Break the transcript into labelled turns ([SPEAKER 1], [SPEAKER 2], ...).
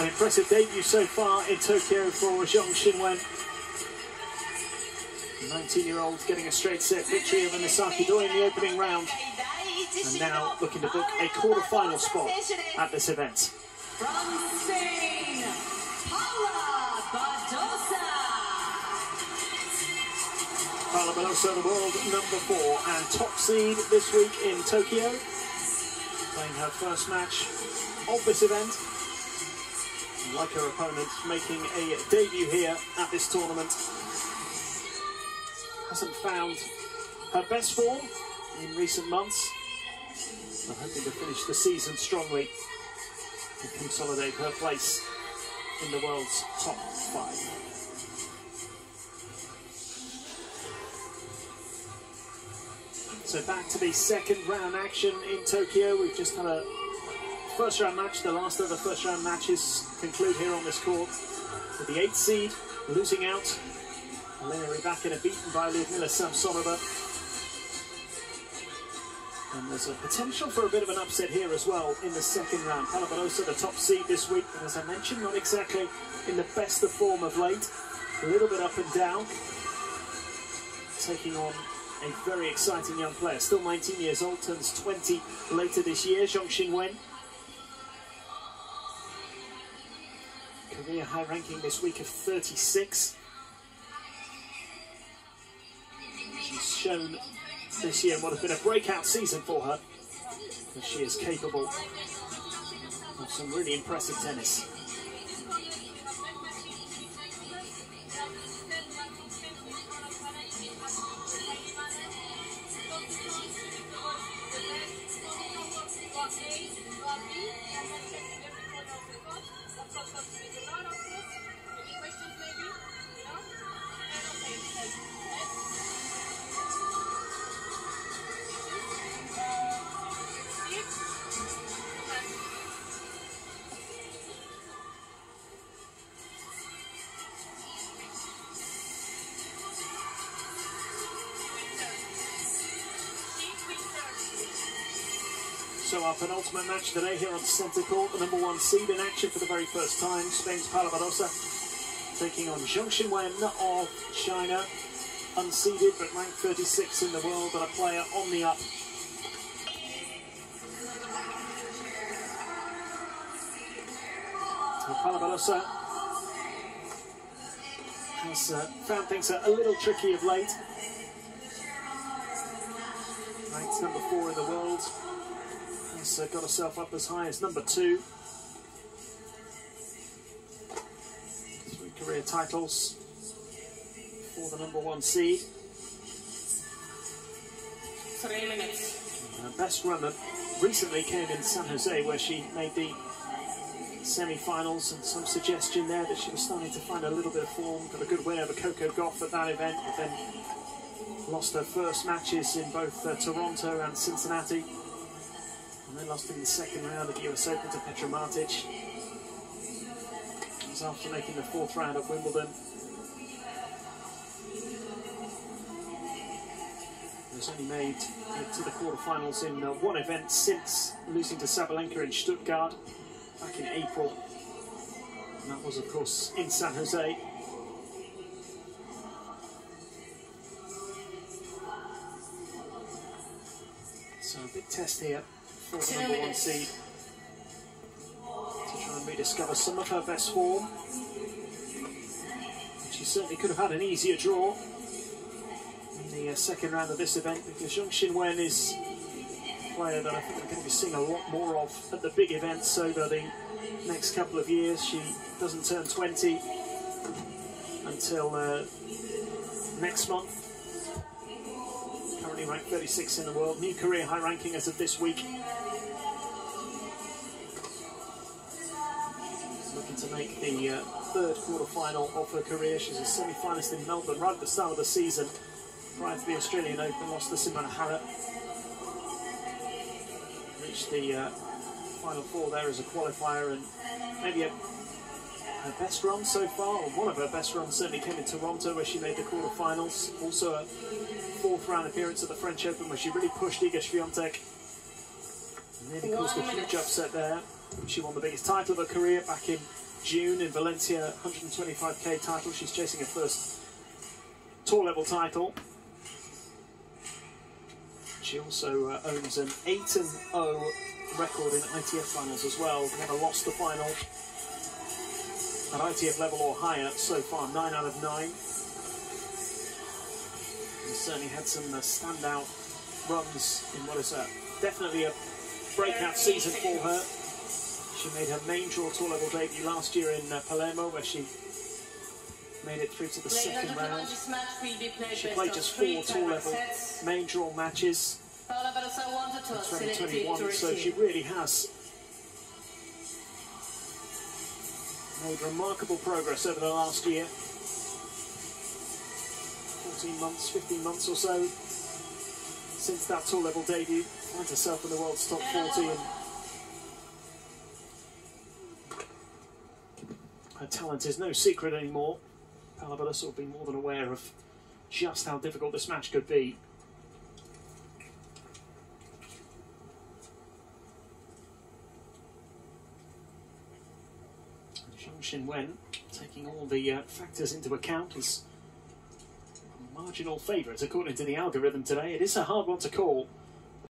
[SPEAKER 1] An impressive debut so far in Tokyo for Zheng Qinwen. 19-year-old getting a straight set victory over Misaki Doi in the opening round. And now looking to book a quarter-final spot at this event.
[SPEAKER 2] From Paula.
[SPEAKER 1] Paula Badosa, the world number four and top seed this week in Tokyo. Playing her first match of this event. Like her opponent, making a debut here at this tournament. Hasn't found her best form in recent months. But hoping to finish the season strongly and consolidate her place in the world's top five. So back to the second round action in Tokyo. We've just had a first round match. The last of the first round matches conclude here on this court with the eighth seed losing out. Elena Rybakina beaten by Lyudmila Samsonova. And there's a potential for a bit of an upset here as well in the second round. Paula Badosa, the top seed this week, but as I mentioned, not exactly in the best of form of late. A little bit up and down. Taking on a very exciting young player, still 19 years old, turns 20 later this year, Zheng Qinwen. Career high ranking this week of 36. She's shown this year what has been a breakout season for her, she is capable of some really impressive tennis. So our penultimate match today here on centre court, the number one seed in action for the very first time, Spain's Paula Badosa taking on Zheng Qinwen of China, unseeded but ranked 36 in the world, but a player on the up. Paula has uh, found things a little tricky of late. Ranked number four in the world, has uh, got herself up as high as number two. Three career titles for the number one seed.
[SPEAKER 3] Three minutes.
[SPEAKER 1] Her best runner recently came in San Jose, where she made the semi-finals, and some suggestion there that she was starting to find a little bit of form. Got a good win over Coco Gauff at that event, but then lost her first matches in both uh, Toronto and Cincinnati. And then lost in the second round of the US Open to Petra Martic. It was after making the fourth round of Wimbledon. Was only made it to the quarterfinals in uh, one event since losing to Sabalenka in Stuttgart back in April. And that was, of course, in San Jose. So a big test here for the number one seed to try and rediscover some of her best form. She certainly could have had an easier draw in the uh, second round of this event because Zheng Qinwen is a player that I think we're going to be seeing a lot more of at the big events over the next couple of years. She doesn't turn 20 until uh, next month. Currently ranked 36 in the world. New career high ranking as of this week. Looking to make the uh, third quarter final of her career. She's a semi finalist in Melbourne right at the start of the season. Prior to the Australian Open, lost to Simona Halep. Reached the uh, final four there as a qualifier and maybe a, her best run so far, or one of her best runs certainly came in Toronto where she made the quarterfinals. Also a fourth round appearance at the French Open where she really pushed Iga Swiatek. Nearly caused a huge upset there. She won the biggest title of her career back in June in Valencia, 125k title. She's chasing her first tour level title. She also uh, owns an 8 0 record in ITF finals as well. Never lost the final at ITF level or higher so far, 9 out of 9. And certainly had some uh, standout runs in what is uh, definitely a breakout season for her. She made her main draw tour level debut last year in uh, Palermo, where she made it through to the
[SPEAKER 3] and
[SPEAKER 1] second round.
[SPEAKER 3] this match will be played
[SPEAKER 1] She played just four tour level
[SPEAKER 3] sets.
[SPEAKER 1] main draw matches
[SPEAKER 3] Paola wanted to
[SPEAKER 1] in
[SPEAKER 3] selected to
[SPEAKER 1] 2021, so she really has made remarkable progress over the last year. 14 months, 15 months or so since that tour level debut. Finds herself in the world's top 14. her talent is no secret anymore. Paula Badosa will be more than aware of just how difficult this match could be. Zheng Qinwen, taking all the uh, factors into account, is a marginal favourite according to the algorithm today. It is a hard one to call.